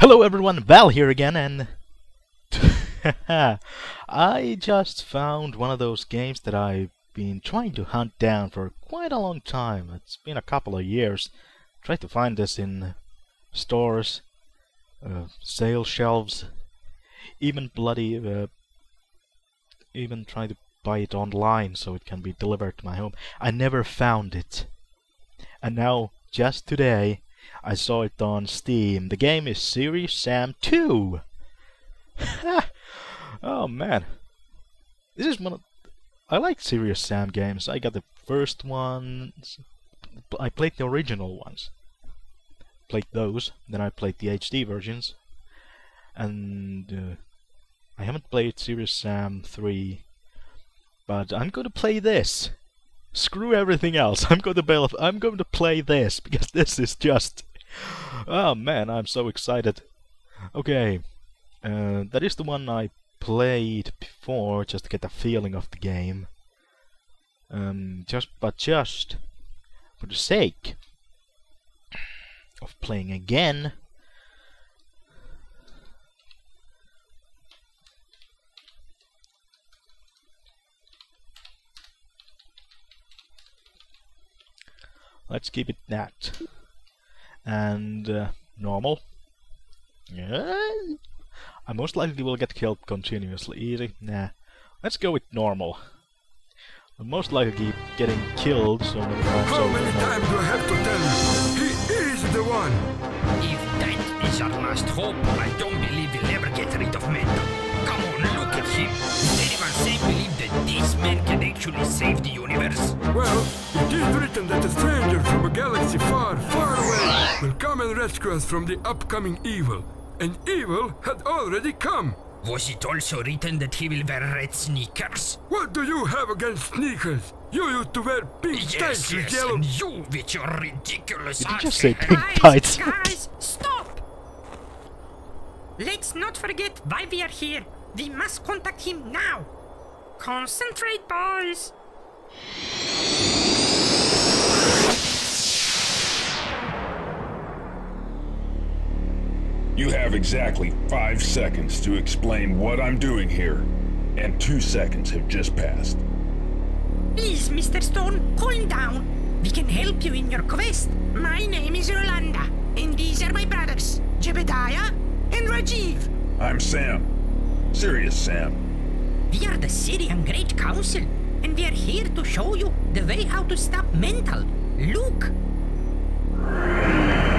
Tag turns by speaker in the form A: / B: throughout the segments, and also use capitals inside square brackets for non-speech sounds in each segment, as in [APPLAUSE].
A: Hello everyone, Val here again and [LAUGHS] I just found one of those games that I've been trying to hunt down for quite a long time. It's been a couple of years. Tried to find this in stores, uh, sale shelves, even bloody uh, even tried to buy it online so it can be delivered to my home. I never found it. And now, just today, I saw it on Steam. The game is Serious Sam 2! [LAUGHS] oh man. This is one of... I like Serious Sam games. I got the first ones. I played the original ones. Played those. Then I played the HD versions. And... Uh, I haven't played Serious Sam 3. But I'm going to play this. Screw everything else. I'm going to bail I'm going to play this because this is just Oh man, I'm so excited. Okay. Uh, that is the one I played before just to get a feeling of the game. Um, just but just for the sake of playing again let's keep it that. And uh, normal. Yeah. I most likely will get killed continuously. Easy. Nah. Let's go with normal. I'm most likely keep getting killed so many times
B: How many times do I have to tell you? He is the one!
C: If that is our last hope, I don't believe we'll ever get rid of Mental. Come on, look at him. Anyone say believe that this man can actually save the universe?
B: Well, it is written that a stranger from a galaxy far, far away will come and rescue us from the upcoming evil. And evil had already come.
C: Was it also written that he will wear red sneakers?
B: What do you have against sneakers? You used to wear pink
C: Yes,
B: tights with yellow...
C: and you with your ridiculous
A: Did you just
C: accent.
A: say pink
D: Guys,
A: tights?
D: guys, stop! Let's not forget why we are here. We must contact him now. Concentrate, boys.
E: You have exactly five seconds to explain what I'm doing here, and two seconds have just passed.
D: Please, Mr. Stone, calm down. We can help you in your quest. My name is Rolanda, and these are my brothers, Jebediah and Rajiv.
E: I'm Sam. Serious Sam.
D: We are the Sirian Great Council, and we are here to show you the way how to stop mental. Look!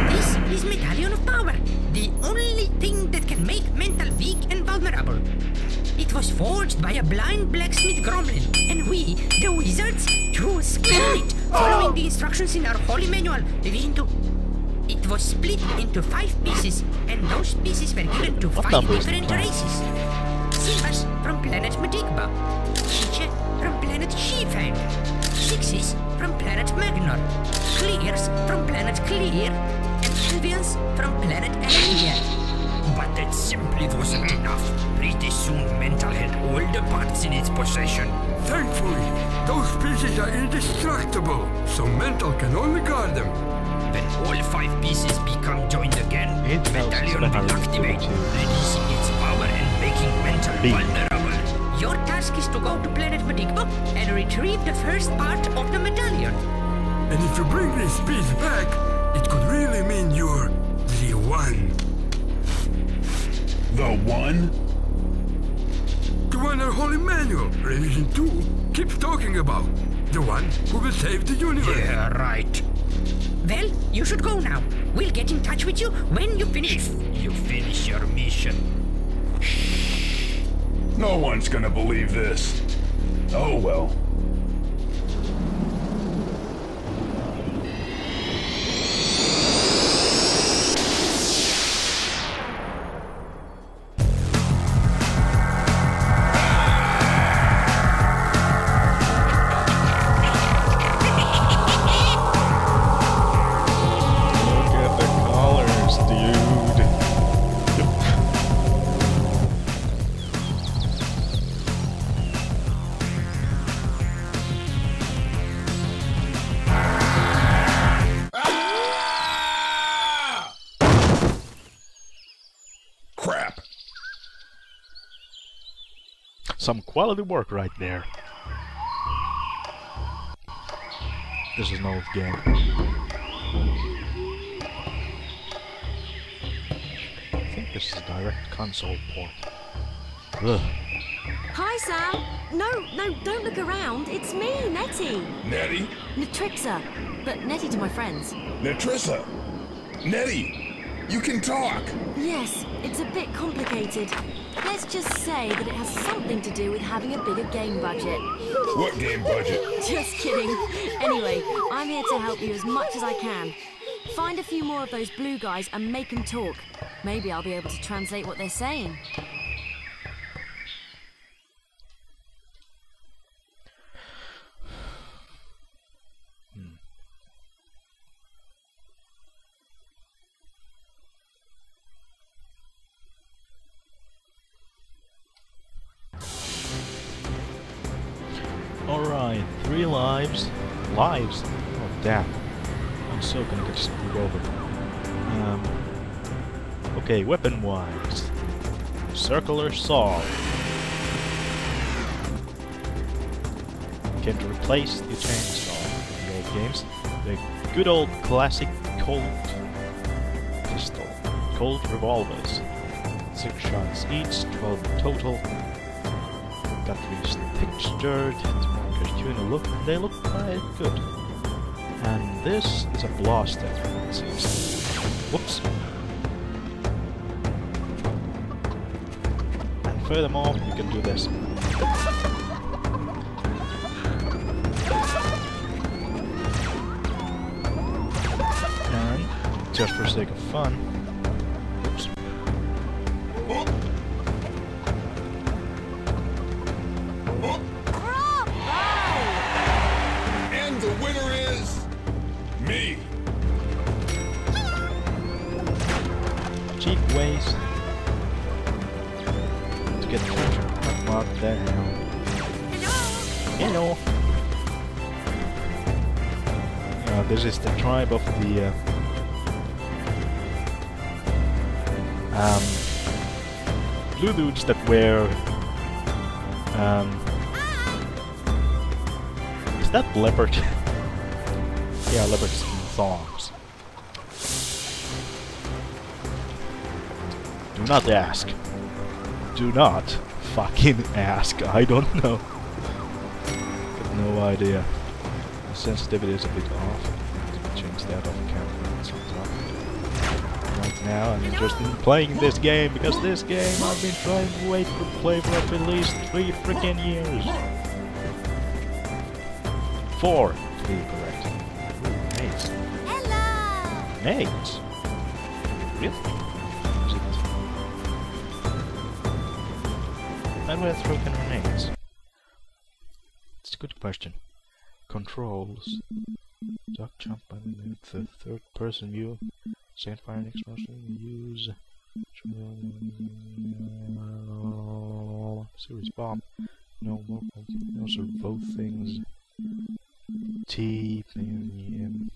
D: This is Medallion of Power, the only thing that can make mental weak and vulnerable. It was forged by a blind blacksmith gremlin, and we, the wizards, drew a square it, following the instructions in our holy manual, Revision 2. It was split into five pieces, and those pieces were given to five
A: numbers?
D: different races. Silvers from planet Medigba, Chiche from planet Shifang, Sixes from planet Magnor, Clears from planet Clear, and Alvians from planet Alvia.
C: But that simply wasn't enough. Pretty soon Mental had all the parts in its possession.
B: Thankfully, those pieces are indestructible, so Mental can only guard them.
C: When all five pieces become joined again,
A: It knows
C: will activate, releasing its power and making Mental
A: B.
C: vulnerable.
D: Your task is to go to planet Medigba and retrieve the first part of the medallion.
B: And if you bring this piece back, it could really mean you're the one.
E: The one?
B: The one our Holy Manual, Revision 2, keeps talking about. The one who will save the universe.
C: Yeah, right.
D: Well, you should go now. We'll get in touch with you when you finish.
C: If you finish your mission.
E: No one's gonna believe this. Oh well.
A: Some quality work right there. This is an old game. I think this is a direct console port. Ugh.
F: Hi, Sam. No, no, don't look around. It's me, Nettie.
E: Nettie?
F: Netricsa, but Nettie to my friends.
E: Netricsa? Nettie! You can talk!
F: Yes, it's a bit complicated. Let's just say that it has something to do with having a bigger game budget.
E: What game budget? [LAUGHS]
F: Just kidding. Anyway, I'm here to help you as much as I can. Find a few more of those blue guys and make them talk. Maybe I'll be able to translate what they're saying.
A: Lives. Lives? Oh, damn. I'm so gonna get screwed over. Um, okay, weapon wise. Circular saw. Can replace the chainsaw in the old games. The good old classic Colt pistol. Colt revolvers. Six shots each, 12 total. Batteries textured, markers tuned look, they look quite good. And this is a blaster, it seems. Whoops. And furthermore, you can do this. And, just for sake of fun, get. What the hell? Hello. Uh, this is the tribe of the uh, um, blue dudes that wear um, is that leopard? [LAUGHS] yeah, leopard skin thongs. Do not ask. Do not fucking ask. I don't [LAUGHS] know. Got no idea. The sensitivity is a bit off. Change that off camera. Right now, I'm interested in playing this game because this game I've been trying to wait for play for at least three freaking years. Four, to be correct. Ooh, Nades.
F: Hello!
A: Nades? Really? How do I throw grenades? It's a good question. Controls. Duck jump by the third person view. Second fire next person use. Serious bomb. No more. Those are both things. T. um,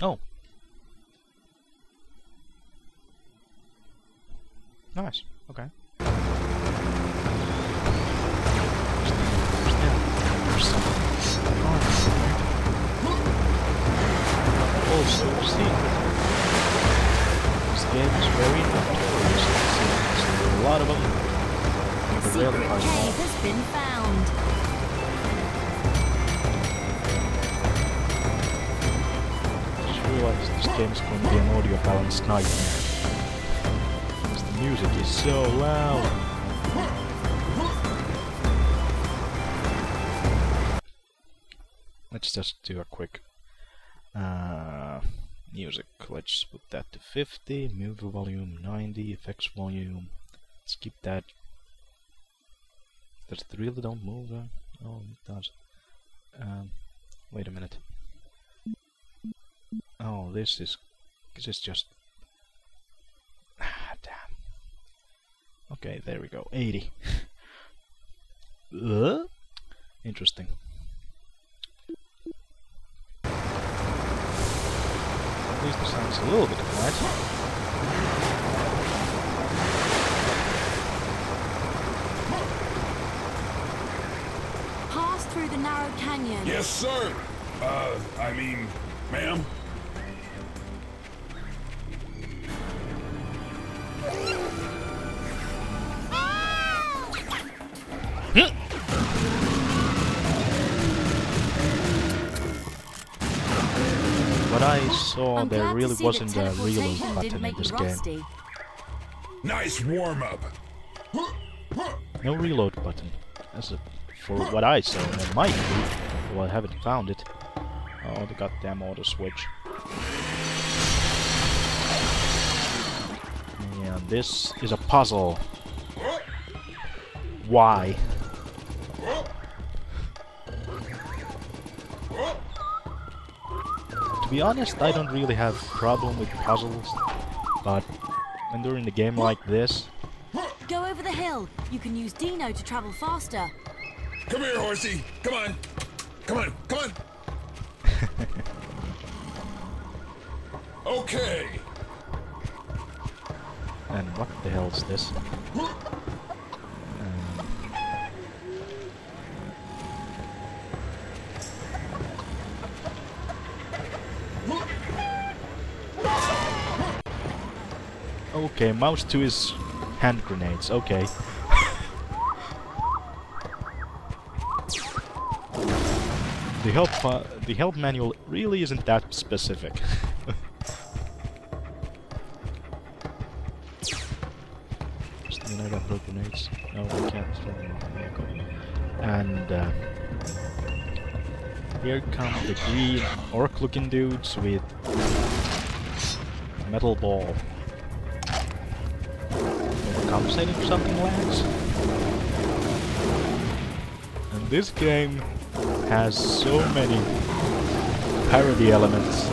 A: Oh. Nice. Okay. There's this game is very notorious. it seems. There are a lot of them.
F: The
A: The
F: secret cave has been found.
A: This game's going to be an audio balanced nightmare. Because the music is so loud. Let's just do a quick uh, Music, let's put that to 50, move volume 90, effects volume, skip that. Does it really don't move? Uh, oh, it does. Um, wait a minute. Oh, this is, this is just, ah, damn. Okay, there we go, 80. [LAUGHS] uh? Interesting. At least the sound's a little bit quiet.
F: Pass through the narrow canyon.
E: Yes, sir. Uh, I mean, ma'am.
A: Saw
F: I'm
A: there really wasn't
F: uh,
A: a reload button
F: didn't
A: in
F: make
A: this
F: you
A: game.
E: Nice warm up.
A: No reload button. As a, for what I saw, there might be. Well, I haven't found it. Oh, the goddamn auto switch. And this is a puzzle. Why? To be honest, I don't really have problem with puzzles, but when they're in a game like this,
F: Go over the hill. You can use Dino to travel faster.
E: Come here, horsey. Come on. Come on. Come on. [LAUGHS] okay.
A: And what the hell is this? Okay, mouse 2 is hand grenades, okay. the help uh, the help manual really isn't that specific. [LAUGHS] I got grenades. No, I can't. And uh, here come the green orc-looking dudes with metal ball. Compensating for something, lads? And this game has so many parody elements,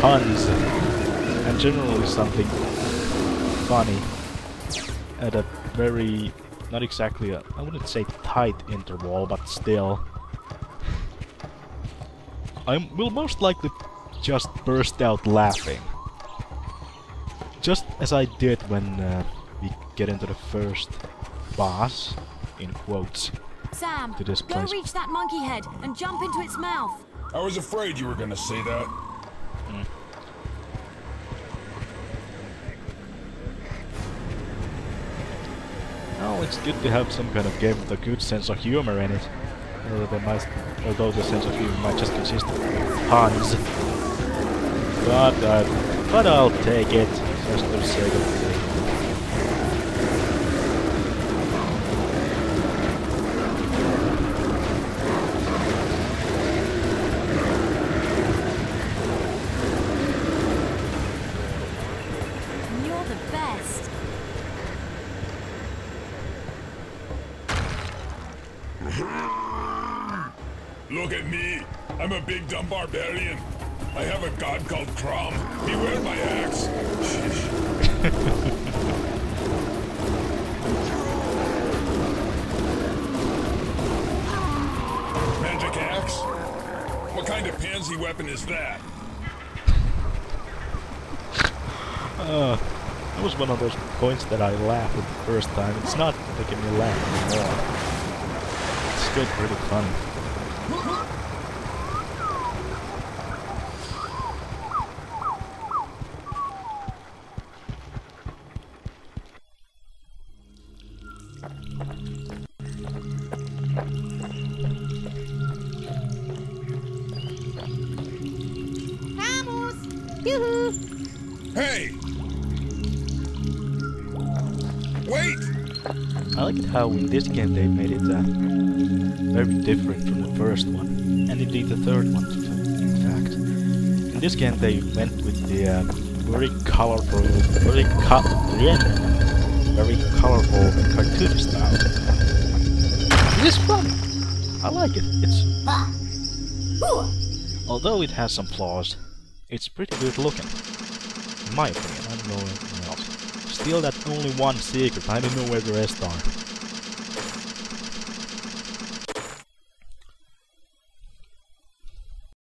A: puns, and generally something funny at a very, not exactly a, I wouldn't say tight interval, but still. I will most likely just burst out laughing. Just as I did when uh, we get into the first boss, in quotes.
F: Sam,
A: To this place.
F: go reach that monkey head and jump into its mouth.
E: I was afraid you were gonna say that.
A: Oh, it's good to have some kind of game with a good sense of humor in it. Although, they might, although the sense of humor might just consist of puns. But, uh, but I'll take it, just for the sake of it.
F: You're the best.
E: Look at me. I'm a big dumb barbarian. I have a god called Crom. Beware my axe. Magic axe? What kind of pansy weapon is that? [LAUGHS]
A: Uh, that was one of those points that I laughed at the first time. It's not making me laugh anymore. It's still pretty funny.
E: Hey! Wait!
A: I like it how in this game they made it uh, very different from the first one, and indeed the third one, in fact. In this game they went with the uh, very colorful, very co- yeah, very colorful cartoon style. It is fun. I like it. It's although it has some flaws, it's pretty good looking. In my opinion, I don't know anything else. Still, that's only one secret. I don't know where the rest are.